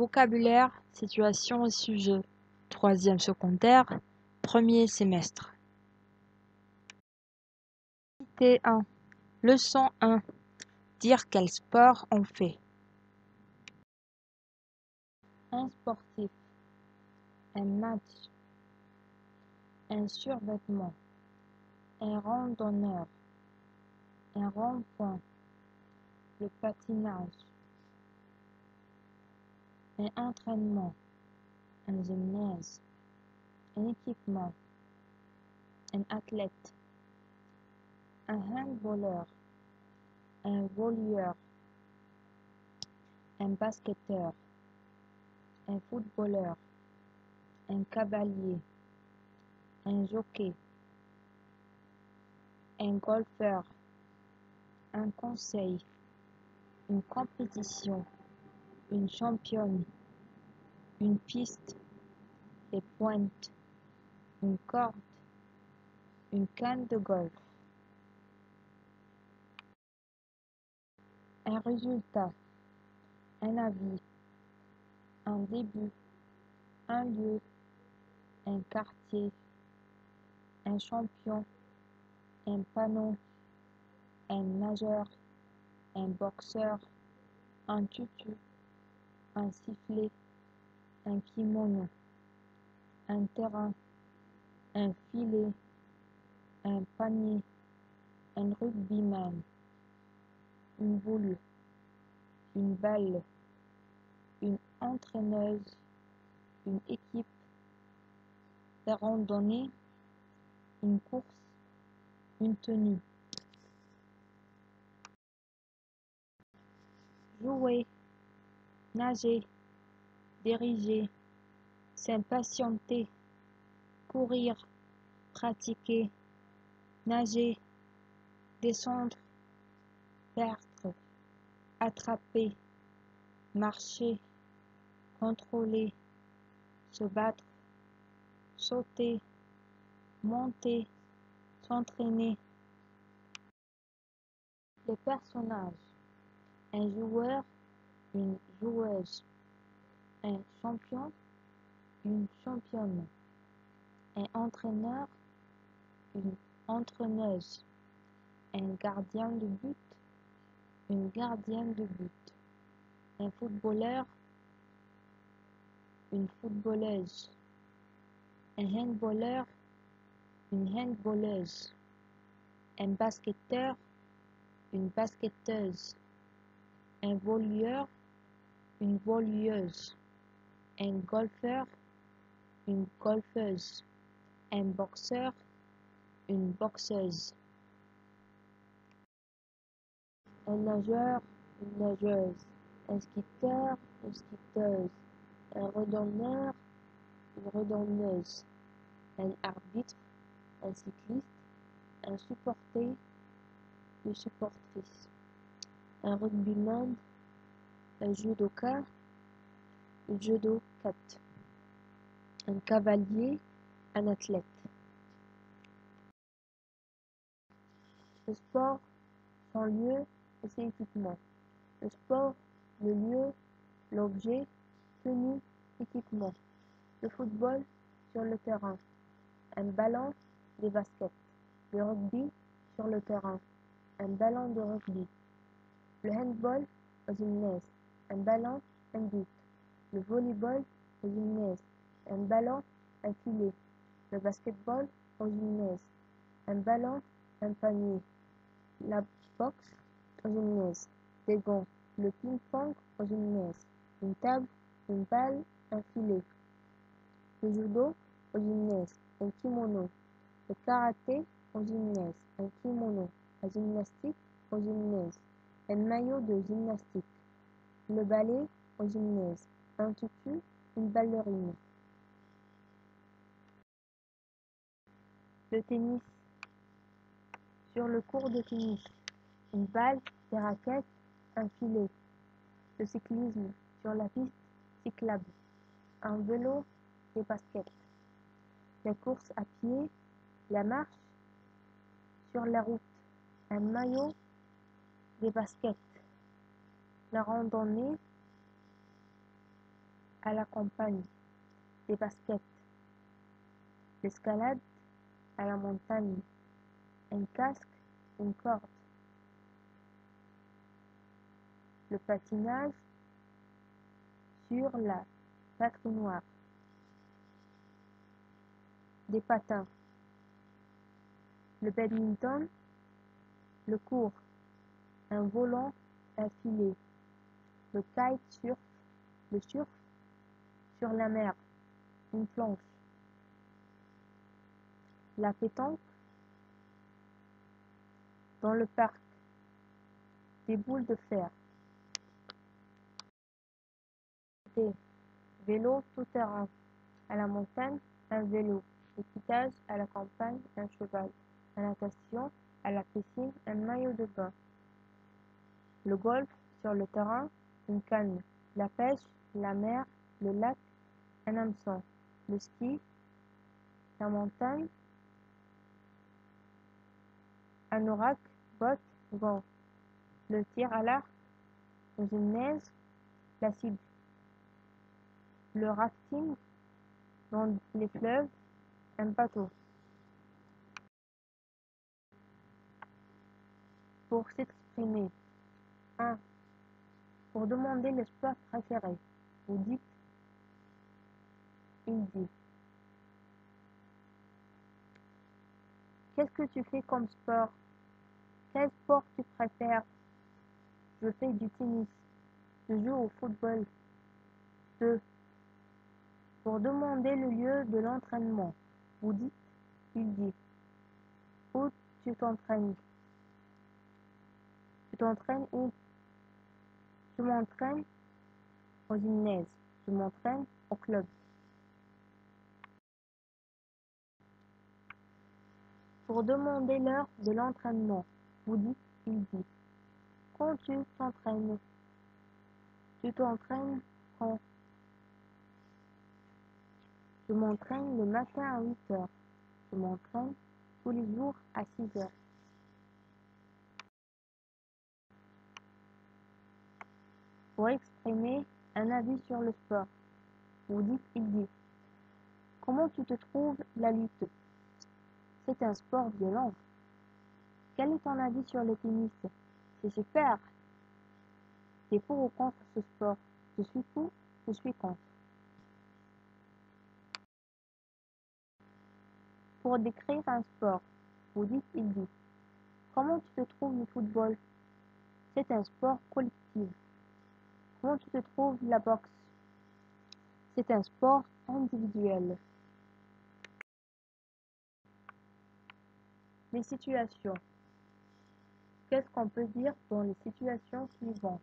Vocabulaire, situation et sujet. Troisième secondaire, premier semestre. Unité 1. Leçon 1. Dire quel sport on fait. Un sportif. Un match. Un survêtement. Un randonneur. Un rond-point. Le patinage. Un entraînement. Un gymnase. Un équipement. Un athlète. Un handballeur. Un volleyeur. Un basketteur. Un footballeur. Un cavalier. Un jockey. Un golfeur. Un conseil. Une compétition. Une championne. Une piste. Des pointes. Une corde. Une canne de golf. Un résultat. Un avis. Un début. Un lieu. Un quartier. Un champion. Un panneau. Un nageur. Un boxeur. Un tutu. Un sifflet. Un kimono. Un terrain. Un filet. Un panier. Un rugbyman. Une volée. Une balle. Une entraîneuse. Une équipe. Des randonnées. Une course. Une tenue. Jouer. Nager. Diriger. S'impatienter. Courir. Pratiquer. Nager. Descendre. Perdre. Attraper. Marcher. Contrôler. Se battre. Sauter. Monter. S'entraîner. Les personnages. Un joueur. Une joueuse. Un champion. Une championne. Un entraîneur. Une entraîneuse. Un gardien de but. Une gardienne de but. Un footballeur. Une footballeuse. Un handballeur. Une handballeuse. Un basketteur. Une basketteuse. Un volleyeur. Une volleyeuse. Un golfeur. Une golfeuse. Un boxeur. Une boxeuse. Un nageur. Une nageuse. Un skitteur. Une skitteuse. Un randonneur. Une randonneuse. Un arbitre. Un cycliste. Un supporter. Une supportrice. Un rugbyman. Un judoka. Judokate. Un cavalier. Un athlète. Le sport, son lieu et ses équipements. Le sport, le lieu, l'objet, tenue, équipement. Le football, sur le terrain. Un ballon, des baskets. Le rugby, sur le terrain. Un ballon de rugby. Le handball, au gymnase. Un ballon, un but. Le volleyball, au gymnase. Un ballon, un filet. Le basketball, au gymnase. Un ballon, un panier. La boxe, au gymnase. Des gants. Le ping-pong, au gymnase. Une table, une balle, un filet. Le judo, au gymnase. Un kimono. Le karaté, au gymnase. Un kimono. La gymnastique, au gymnase. Un maillot de gymnastique. Le ballet, au gymnase. Un tutu, une ballerine. Le tennis. Sur le court de tennis. Une balle, des raquettes, un filet. Le cyclisme. Sur la piste cyclable. Un vélo, des baskets. La course à pied. La marche. Sur la route. Un maillot, des baskets. La randonnée. à la campagne, des baskets. L'escalade à la montagne, un casque, une corde. Le patinage sur la patinoire. Des patins. Le badminton, le cours, un volant affilé. Le kitesurf, le surf sur la mer, une planche. La pétanque dans le parc, des boules de fer. T. Vélo tout-terrain. À la montagne, un vélo. Équipage à la campagne, un cheval. La natation, à la piscine, un maillot de bain. Le golf sur le terrain, canne. La pêche, la mer, le lac, un hameçon. Le ski, la montagne, un oracle, botte, gants. Le tir à l'arc, une neige, la cible. Le rafting dans les fleuves, un bateau. Pour s'exprimer. 1. Pour demander le sport préféré, vous dites il dit. Qu'est-ce que tu fais comme sport? Quel sport tu préfères? Je fais du tennis. Je joue au football. 2. Pour demander le lieu de l'entraînement, vous dites il dit. Où tu t'entraînes? Tu t'entraînes où? Je m'entraîne au gymnase. Je m'entraîne au club. Pour demander l'heure de l'entraînement, vous dites il dit. Quand tu t'entraînes Tu t'entraînes quand? Je m'entraîne le matin à 8 heures. Je m'entraîne tous les jours à 6 heures. Pour exprimer un avis sur le sport, vous dites il dit. Comment tu te trouves la lutte? C'est un sport violent. Quel est ton avis sur le tennis? C'est super. C'est pour ou contre ce sport? Je suis pour, je suis contre. Pour décrire un sport, vous dites il dit. Comment tu te trouves le football? C'est un sport collectif. Tu te trouves la boxe? C'est un sport individuel. Les situations. Qu'est-ce qu'on peut dire dans les situations suivantes?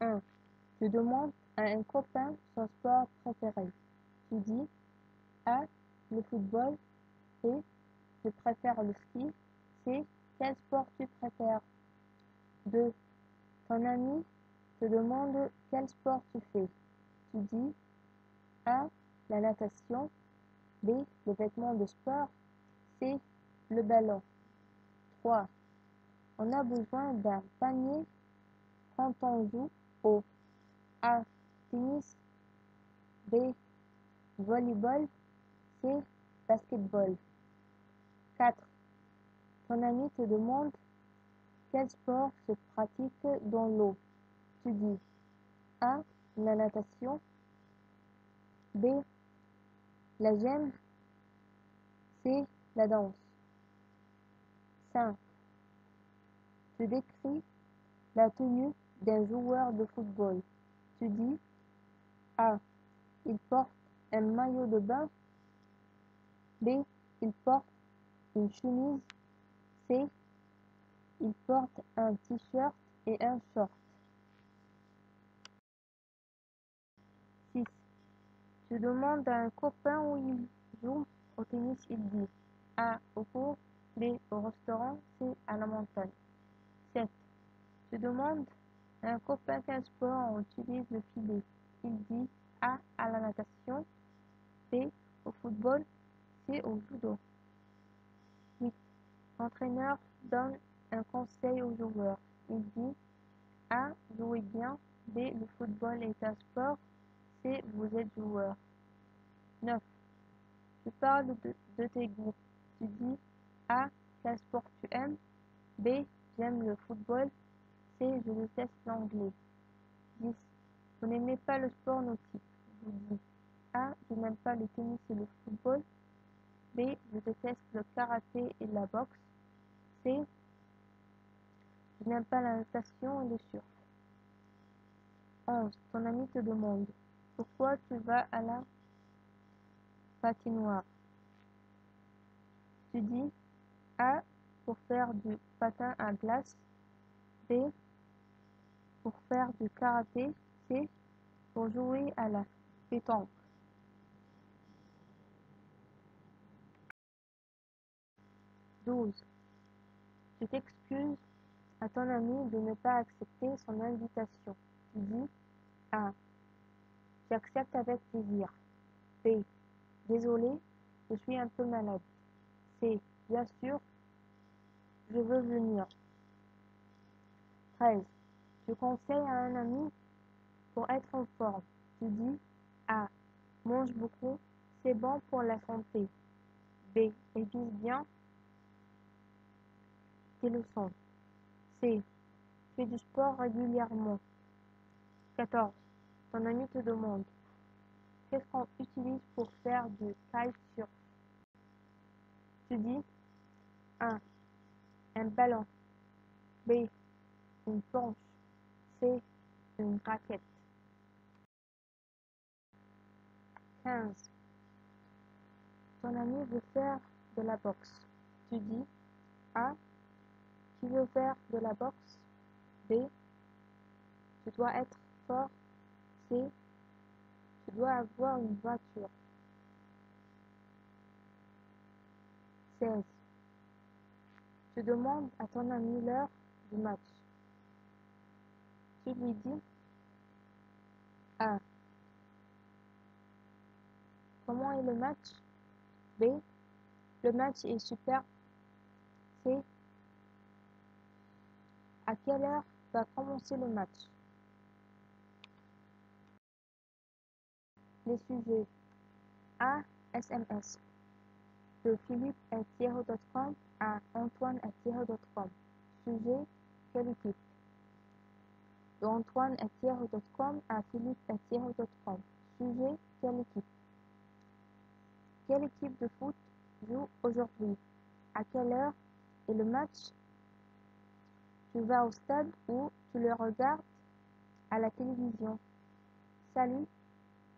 1. Tu demandes à un copain son sport préféré. Tu dis A. Le football. B. Je préfère le ski. C. Quel sport tu préfères? 2. Ton ami te demande quel sport tu fais. Tu dis A. La natation. B. Le vêtement de sport. C. Le ballon. 3. On a besoin d'un panier quand on au A. Tennis. B. Volleyball. C. Basketball. 4. Ton ami te demande quel sport se pratique dans l'eau. Tu dis A. La natation. B. La gemme. C. La danse. 5. Tu décris la tenue d'un joueur de football. Tu dis A. Il porte un maillot de bain. B. Il porte une chemise. C. Il porte un t-shirt et un short. Tu demandes à un copain où il joue au tennis. Il dit A. Au cours. B. Au restaurant. C. À la montagne. 7. Tu demandes à un copain quel sport on utilise le filet. Il dit A. À la natation. B. Au football. C. Au judo. 8. L'entraîneur donne un conseil aux joueurs. Il dit A. Jouez bien. B. Le football est un sport. Vous êtes joueur. 9. Tu parles de, de tes goûts. Tu dis A. Quel sport tu aimes B. J'aime le football. C. Je déteste l'anglais. 10. Vous n'aimez pas le sport nautique. Vous dites A. Je n'aime pas le tennis et le football. B. Je déteste le karaté et la boxe. C. Je n'aime pas la natation et le surf. 11. Ton ami te demande Pourquoi tu vas à la patinoire? Tu dis A. Pour faire du patin à glace. B. Pour faire du karaté. C. Pour jouer à la pétanque. Douze. Tu t'excuses à ton ami de ne pas accepter son invitation. Tu dis A. J'accepte avec plaisir. B. Désolé, je suis un peu malade. C. Bien sûr, je veux venir. 13. Tu conseilles à un ami pour être en forme. Tu dis A. Mange beaucoup, c'est bon pour la santé. B. Révise bien tes leçons. C. Fais du sport régulièrement. 14. Ton ami te demande Qu'est-ce qu'on utilise pour faire du kitesurf Tu dis 1. Un ballon. B. Une planche. C. Une raquette. 15. Ton ami veut faire de la boxe. Tu dis A. Tu veux faire de la boxe? B. Tu dois être fort. C. Tu dois avoir une voiture. 16. Tu demandes à ton ami l'heure du match. Tu lui dis A. Comment est le match? B. Le match est super. C. À quelle heure va commencer le match? Les sujets A. SMS de philippe.com à antoine.com Sujet Quelle équipe De antoine.com à philippe.com Sujet Quelle équipe Quelle équipe de foot joue aujourd'hui? À quelle heure est le match? Tu vas au stade ou tu le regardes à la télévision? Salut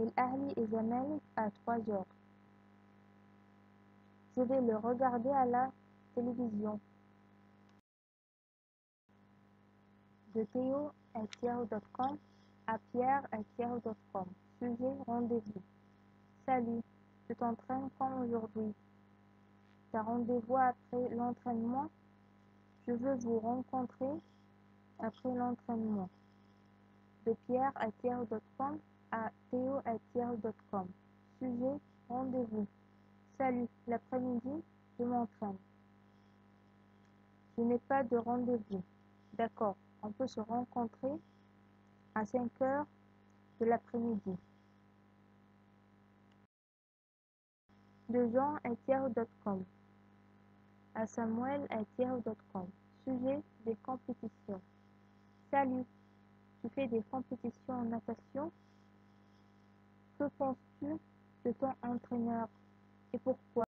الأهلي et Zamalek à 3 heures. Je vais le regarder à la télévision. De Théo à Pierre.com. Sujet rendez-vous. Salut, tu t'entraînes quand aujourd'hui T'as rendez-vous après l'entraînement Je veux vous rencontrer après l'entraînement. De Pierre à Théo.com. Sujet rendez-vous. Salut, l'après-midi, je m'entraîne. Je n'ai pas de rendez-vous. D'accord, on peut se rencontrer à 5 heures de l'après-midi. De Jean.com à Samuel.com. Sujet des compétitions. Salut, tu fais des compétitions en natation? Que penses-tu de ton entraîneur et pourquoi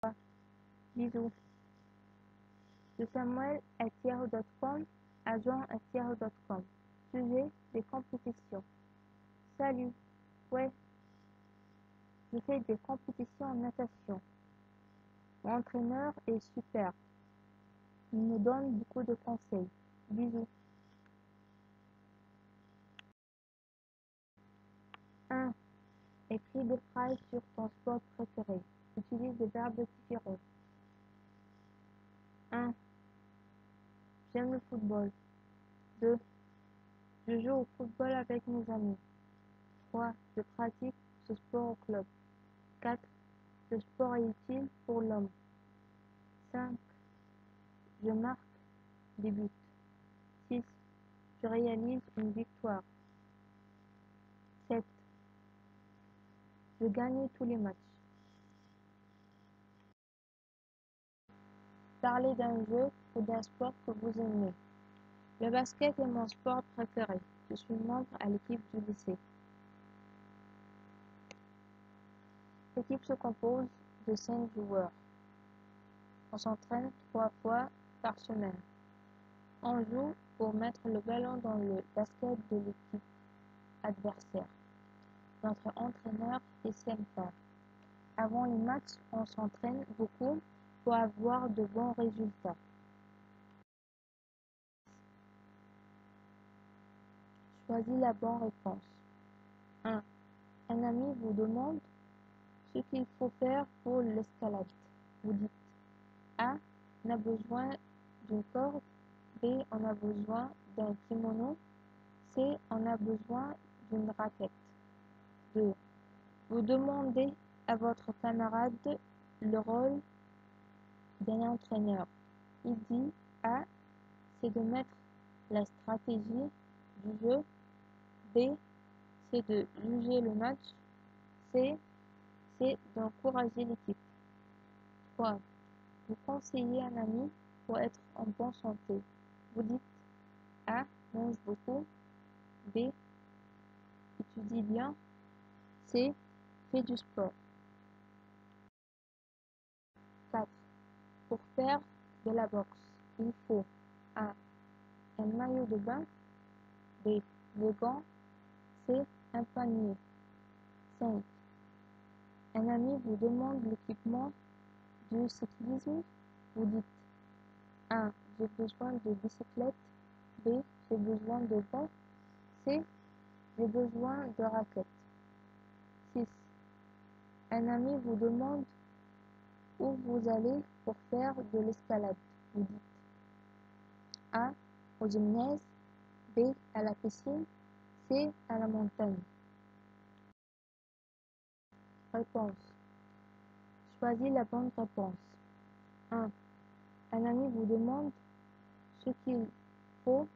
Bisous. De Samuel.com à Jean.com. Sujet des compétitions. Salut. Ouais. Je fais des compétitions en natation. Mon entraîneur est super. Il me donne beaucoup de conseils. Bisous. 1. Écris des phrases sur ton sport préféré. Utilise des verbes différents. 1. J'aime le football. 2. Je joue au football avec mes amis. 3. Je pratique ce sport au club. 4. Le sport est utile pour l'homme. 5. Je marque des buts. 6. Je réalise une victoire. 7. Je gagne tous les matchs. Parlez d'un jeu ou d'un sport que vous aimez. Le basket est mon sport préféré. Je suis membre à l'équipe du lycée. L'équipe se compose de cinq joueurs. On s'entraîne trois fois par semaine. On joue pour mettre le ballon dans le basket de l'équipe adversaire. Notre entraîneur est sympa. Avant les matchs, on s'entraîne beaucoup pour avoir de bons résultats. Choisis la bonne réponse. 1. Un ami vous demande ce qu'il faut faire pour l'escalade. Vous dites A. On a besoin d'une corde. B. On a besoin d'un kimono. C. On a besoin d'une raquette. 2. Vous demandez à votre camarade le rôle d'un entraîneur. Il dit A. C'est de mettre la stratégie du jeu. B. C'est de juger le match. C. C'est d'encourager l'équipe. 3. Vous conseillez un ami pour être en bonne santé. Vous dites A. Mange beaucoup. B. Étudie bien. C. Fais du sport. 4. Pour faire de la boxe, il faut A. Un maillot de bain. B. Des gants. C. Un panier. 5. Un ami vous demande l'équipement du cyclisme. Vous dites A. J'ai besoin de bicyclette. B. J'ai besoin de gants. C. J'ai besoin de raquettes. 6. Un ami vous demande où vous allez pour faire de l'escalade. Vous dites A. Au gymnase. B. À la piscine. C. À la montagne. Réponse. Choisis la bonne réponse. 1. Un ami vous demande ce qu'il faut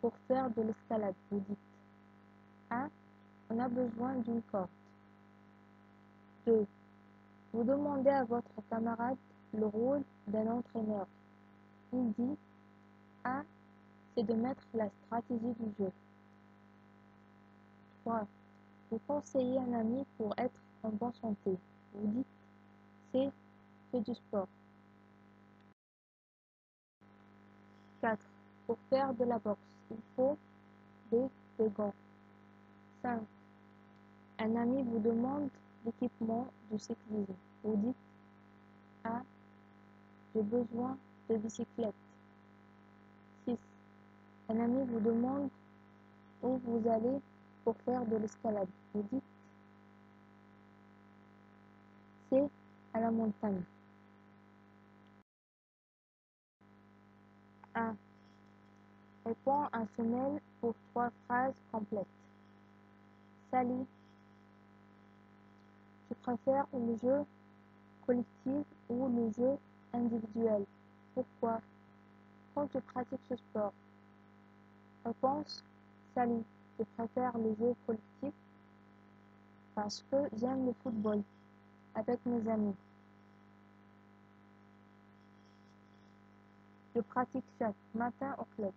pour faire de l'escalade. Vous dites A. On a besoin d'une corde. 2. Vous demandez à votre camarade le rôle d'un entraîneur. Il dit A. C'est de mettre la stratégie du jeu. 3. Vous conseillez un ami pour être en bonne santé. Vous dites C. Fais du sport. 4. Pour faire de la boxe, il faut des, des gants. 5. Un ami vous demande l'équipement du cyclisme. Vous dites A. J'ai besoin de bicyclette. 6. Un ami vous demande où vous allez pour faire de l'escalade. Vous dites C. À la montagne. 1. Réponds un semelle pour trois phrases complètes. Salut. Tu préfères le jeu collectif ou le jeu individuel Pourquoi? Quand tu pratiques ce sport Réponse Salut, je préfère le jeu collectif parce que j'aime le football avec mes amis. Je pratique chaque matin au club.